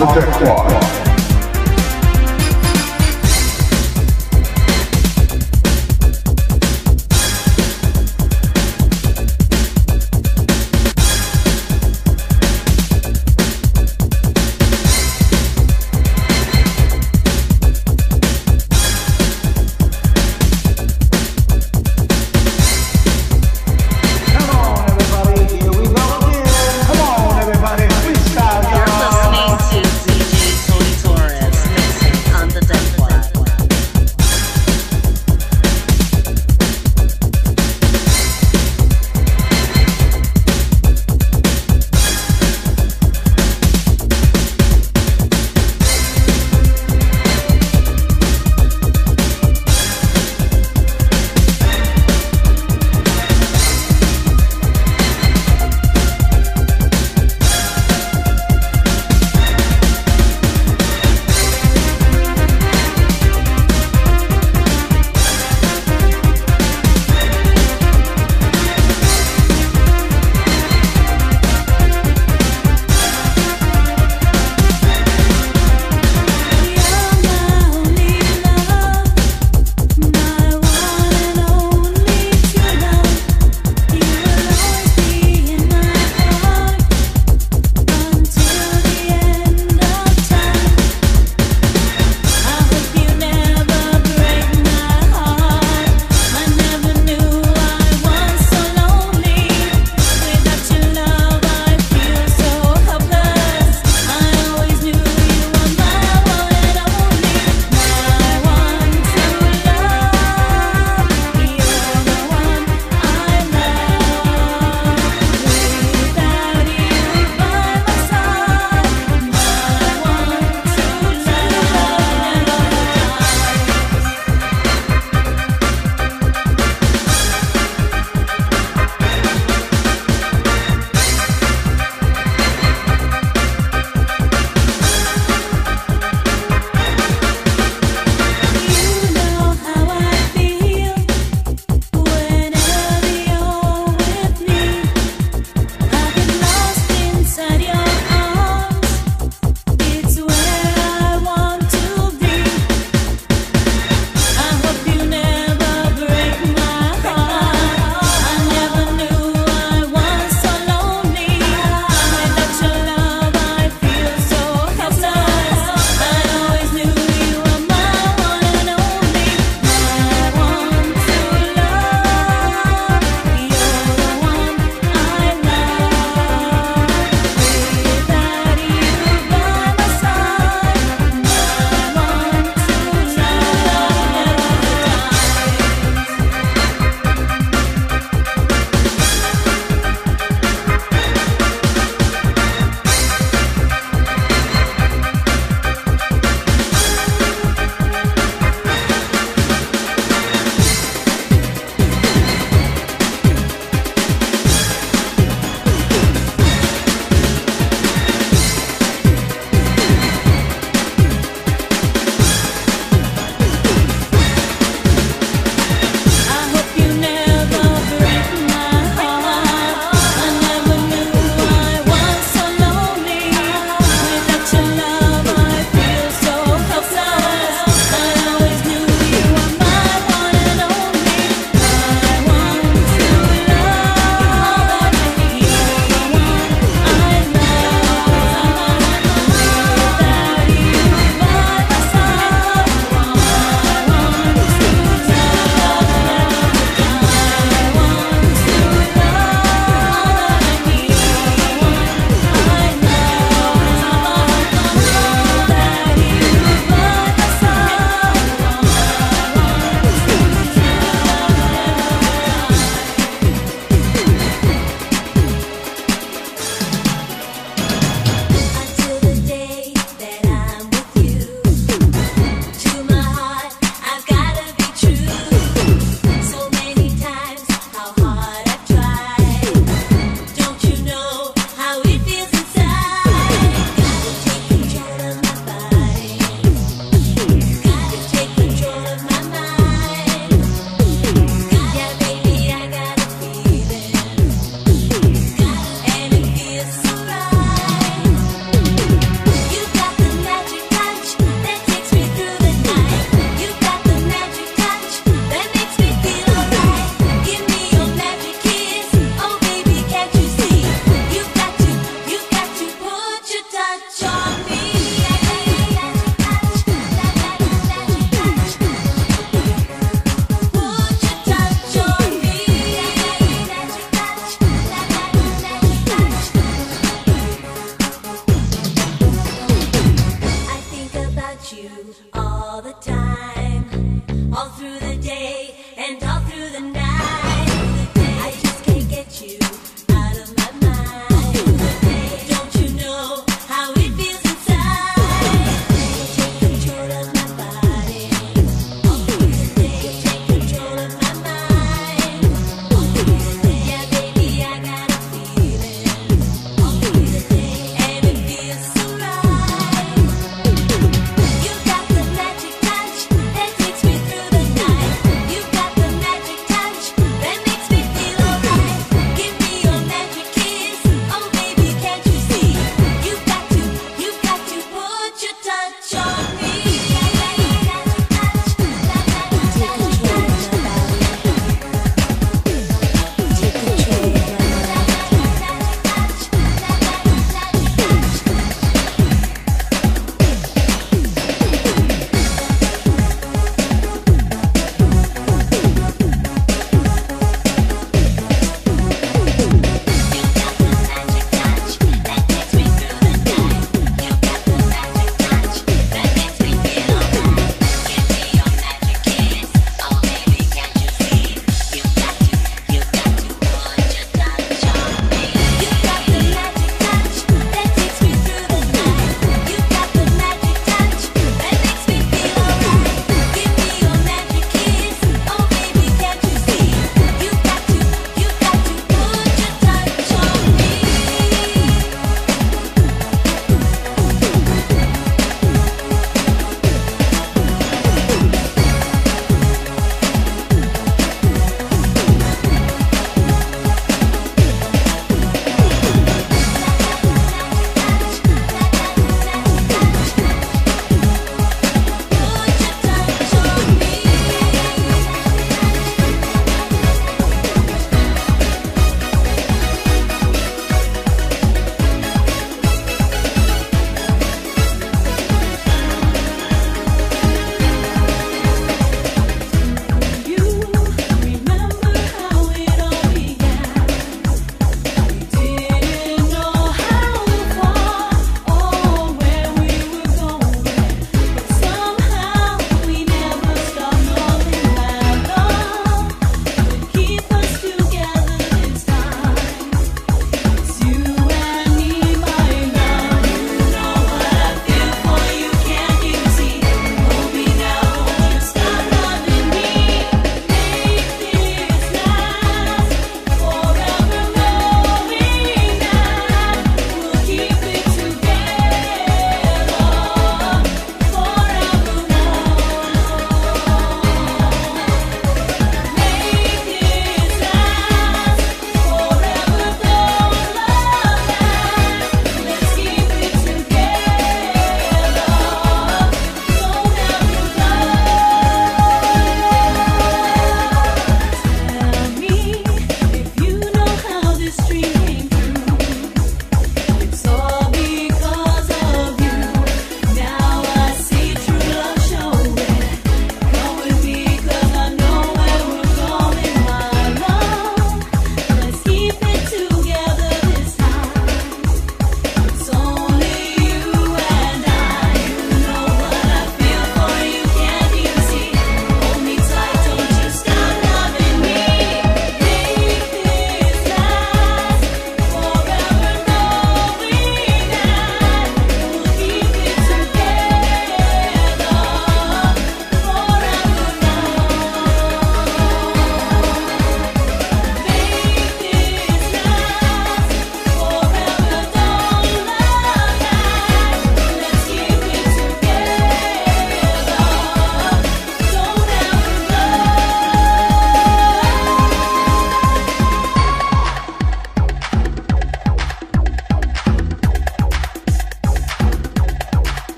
the deck. through the day and all